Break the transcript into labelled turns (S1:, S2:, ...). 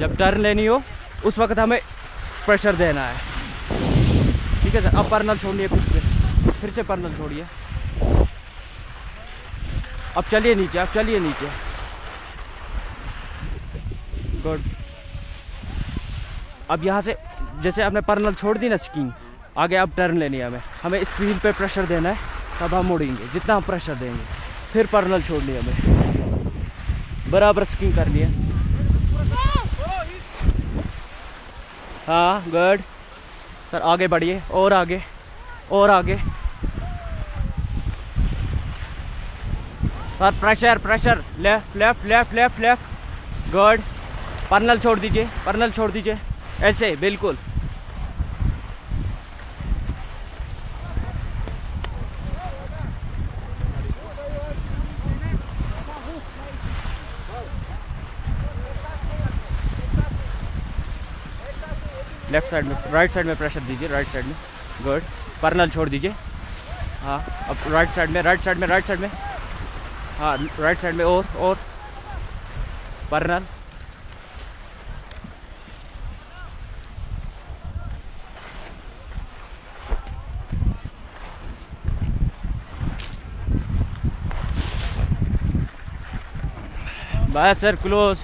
S1: जब टर्न लेनी हो, उस वक्त हमें प्रेशर देना है। ठीक है सर? अब पर्नल छोड़िए फिर से। फिर से पर्नल छोड़िए। अब चलिए नीचे, अब चलिए नीचे। गुड अब यहाँ से, जैसे आपने पर्नल छोड़ दी ना स्कीइंग, आगे अब टर्न लेनी है हमें। हमें स्क्रीन पे प्रेशर देना है, तब हम मुड़ेंगे जितना हम प्रेशर देंगे, फिर पर्नल छोड़नी है हमें। बराबर स्कीइंग करनी है हाँ गुड सर, आगे बढ़िए, और आगे और आगे। Sir pressure pressure left left left left left good पर्नल छोड़ दीजिए, पर्नल छोड़ दीजिए। ऐसे, बिल्कुल। लेफ़्ट साइड में राइट साइड में प्रेशर दीजिए राइट साइड में। गुड पर्नल छोड़ दीजिए। हाँ अब राइट साइड में राइट साइड में राइट साइड में। हाँ राइट साइड में और और। पर्नल बस सर क्लोज